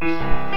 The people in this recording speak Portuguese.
Música